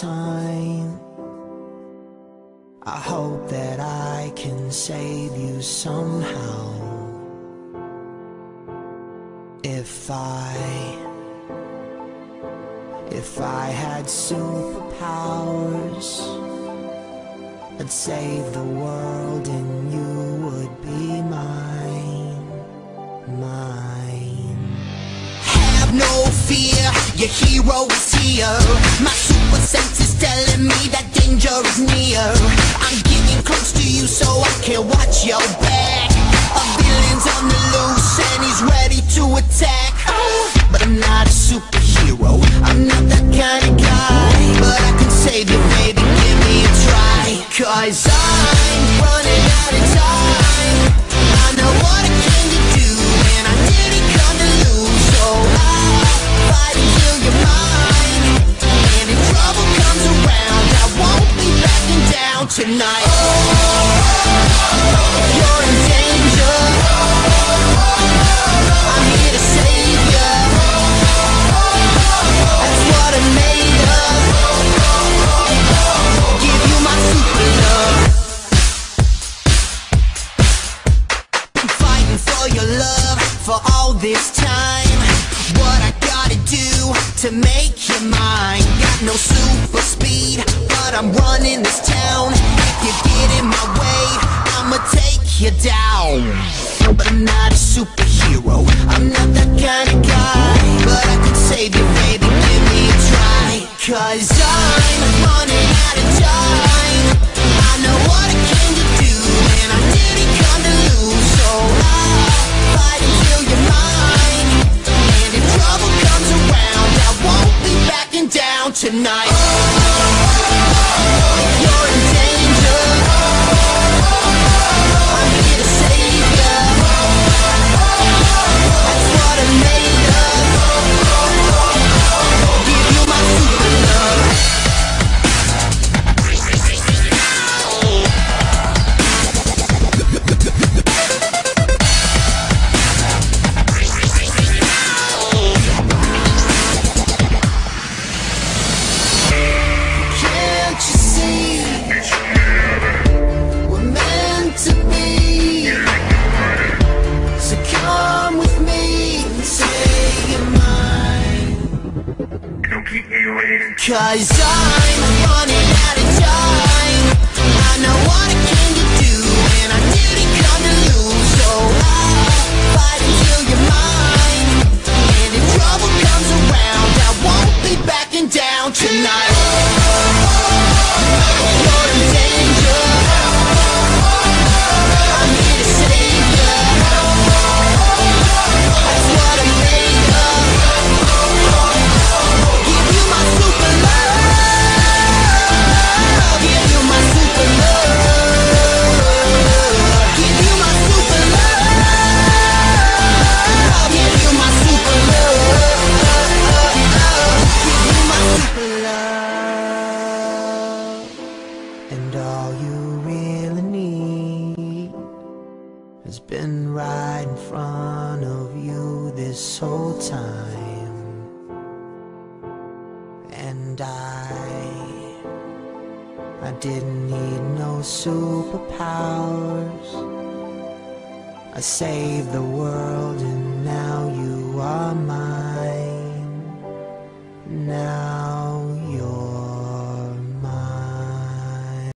time. I hope that I can save you somehow. If I, if I had superpowers, I'd save the world and you would be mine, mine. Have no fear, your hero is here. My super sense is telling me that danger is near. I'm getting close to you so I can watch your back. A villain's on the loose and he's ready to attack. For all this time. What I gotta do to make you mine? Got no super speed, but I'm running this town. If you get in my way, I'ma take you down. But I'm not a superhero, I'm not that kind of guy. But I could save you, baby, give me a try. Cause I'm running out of time. Tonight. Cause I'm And all you really need has been right in front of you this whole time. And I, I didn't need no superpowers. I saved the world and now you are